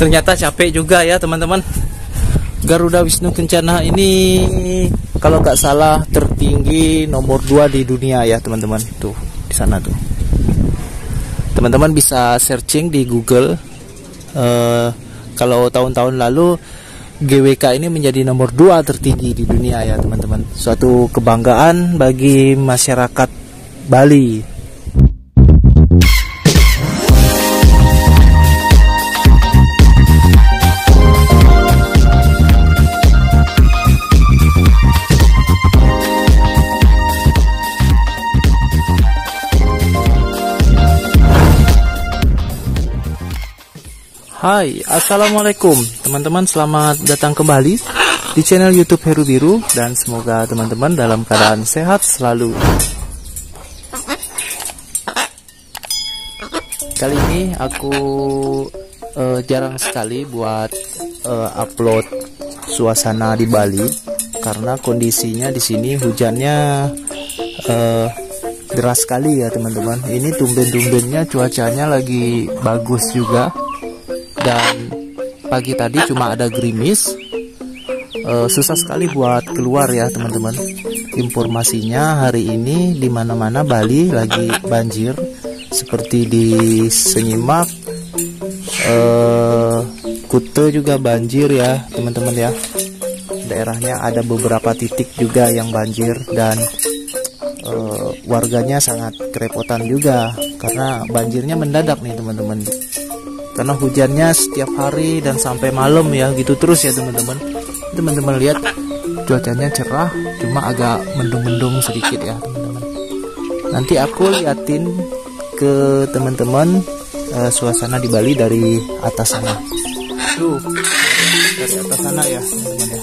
ternyata capek juga ya teman-teman. Garuda Wisnu Kencana ini kalau nggak salah tertinggi nomor 2 di dunia ya teman-teman. Tuh di sana tuh. Teman-teman bisa searching di Google uh, kalau tahun-tahun lalu GWK ini menjadi nomor 2 tertinggi di dunia ya teman-teman. Suatu kebanggaan bagi masyarakat Bali Hai, Assalamualaikum teman-teman selamat datang kembali di channel YouTube Heru Biru dan semoga teman-teman dalam keadaan sehat selalu. Kali ini aku uh, jarang sekali buat uh, upload suasana di Bali karena kondisinya di sini hujannya uh, deras sekali ya teman-teman. Ini tumben-tumbennya cuacanya lagi bagus juga dan pagi tadi cuma ada gerimis. Uh, susah sekali buat keluar ya teman-teman. Informasinya hari ini di mana-mana Bali lagi banjir seperti di Senyimak uh, Kute juga banjir ya teman-teman ya. Daerahnya ada beberapa titik juga yang banjir dan uh, warganya sangat kerepotan juga karena banjirnya mendadak nih teman-teman karena hujannya setiap hari dan sampai malam ya gitu terus ya teman-teman. Teman-teman lihat cuacanya cerah cuma agak mendung-mendung sedikit ya teman-teman. Nanti aku liatin ke teman-teman uh, suasana di Bali dari atas sana. Tuh dari atas sana ya teman-teman ya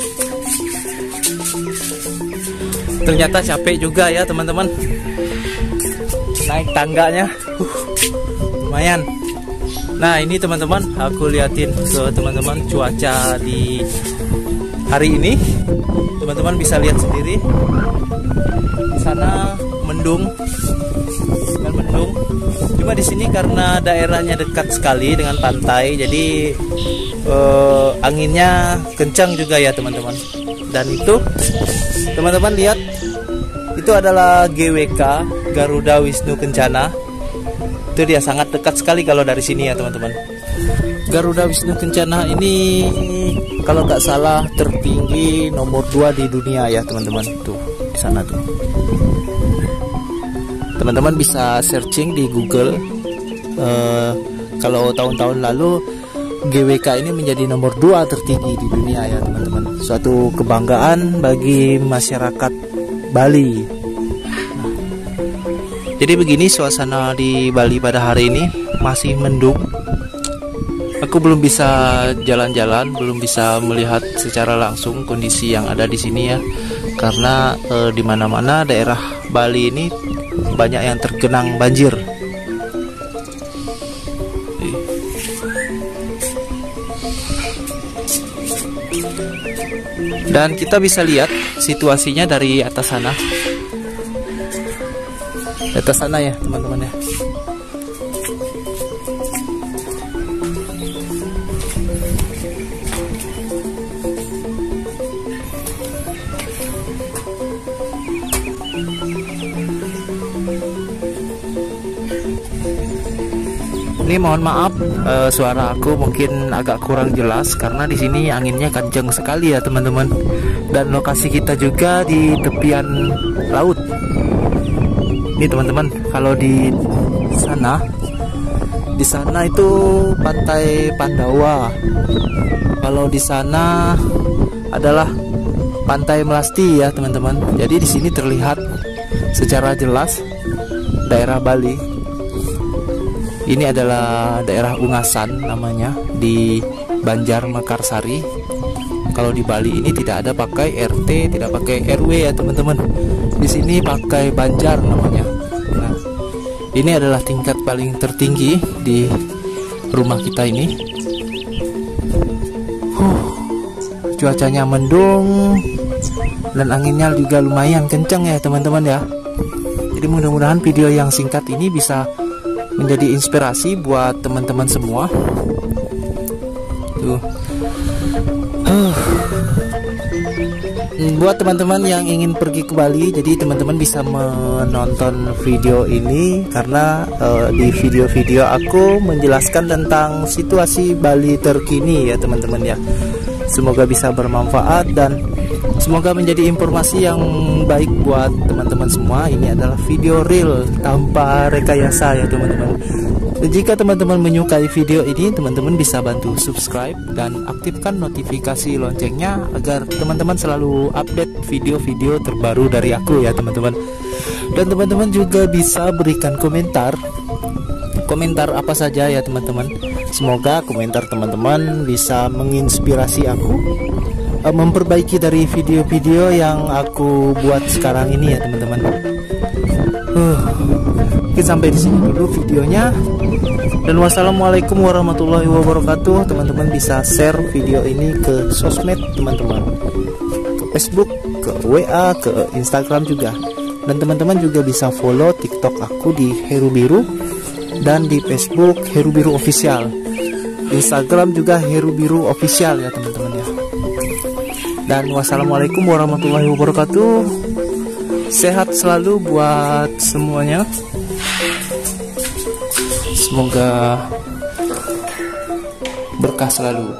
Ternyata capek juga ya teman-teman. Naik tangganya. Uh, Lumayan. Nah ini teman-teman Aku liatin ke teman-teman cuaca di hari ini. Teman-teman bisa lihat sendiri. Di sana mendung. Dan mendung. Cuma di sini karena daerahnya dekat sekali dengan pantai Jadi eh, anginnya kencang juga ya teman-teman. Dan itu teman-teman lihat itu adalah GWK Garuda Wisnu Kencana. Itu dia sangat dekat sekali kalau dari sini ya teman-teman. Garuda Wisnu Kencana ini kalau nggak salah tertinggi nomor 2 di dunia ya teman-teman. Tuh di sana tuh. Teman-teman bisa searching di Google uh, kalau tahun-tahun lalu GWK ini menjadi nomor 2 tertinggi di dunia ya teman-teman. Suatu kebanggaan bagi masyarakat Bali. jadi begini suasana di Bali pada hari ini masih mendung. Aku belum bisa jalan-jalan, belum bisa melihat secara langsung kondisi yang ada di sini ya, karena e, di mana-mana daerah Bali ini banyak yang tergenang banjir. Dan kita bisa lihat situasinya dari atas sana. Atas sana ya, teman-teman ya. Ini mohon maaf uh, suara aku mungkin agak kurang jelas karena di sini anginnya kencang sekali ya teman-teman. Dan lokasi kita juga di tepian laut. Ini teman-teman, kalau di sana di sana itu pantai Pandawa kalau di sana adalah pantai Melasti ya teman-teman jadi di sini terlihat secara jelas daerah Bali ini adalah daerah Ungasan namanya di Banjar Mekarsari. Kalau di Bali ini tidak ada pakai RT tidak pakai RW ya teman-teman. Di sini pakai Banjar namanya. Nah ini adalah tingkat paling tertinggi di rumah kita ini. Huh, cuacanya mendung dan anginnya juga lumayan kencang ya teman-teman ya. Jadi mudah-mudahan video yang singkat ini bisa menjadi inspirasi buat teman-teman semua. Tuh. Buat teman-teman yang ingin pergi ke Bali jadi teman-teman bisa menonton video ini karena uh, di video-video aku menjelaskan tentang situasi Bali terkini ya teman-teman ya. Semoga bisa bermanfaat dan Semoga menjadi informasi yang baik buat teman-teman semua. Ini adalah video real tanpa rekayasa ya teman-teman. Jika teman-teman menyukai video ini, teman-teman bisa bantu subscribe dan aktifkan notifikasi loncengnya agar teman-teman selalu update video-video terbaru dari aku ya teman-teman. Dan teman-teman juga bisa berikan komentar komentar apa saja ya teman-teman. Semoga komentar teman-teman bisa menginspirasi aku uh, memperbaiki dari video-video yang aku buat sekarang ini ya teman-teman. Uh, mungkin sampai di sini dulu videonya. Dan wassalamualaikum warahmatullahi wabarakatuh. Teman-teman bisa share video ini ke sosmed teman-teman, ke Facebook, ke WA, ke Instagram juga. Dan teman-teman juga bisa follow TikTok aku di Heru Biru dan di Facebook Heru Biru Official. Instagram juga Heru Biru Official ya teman-teman ya dan wassalamualaikum warahmatullahi wabarakatuh. Sehat selalu buat semuanya. Semoga berkah selalu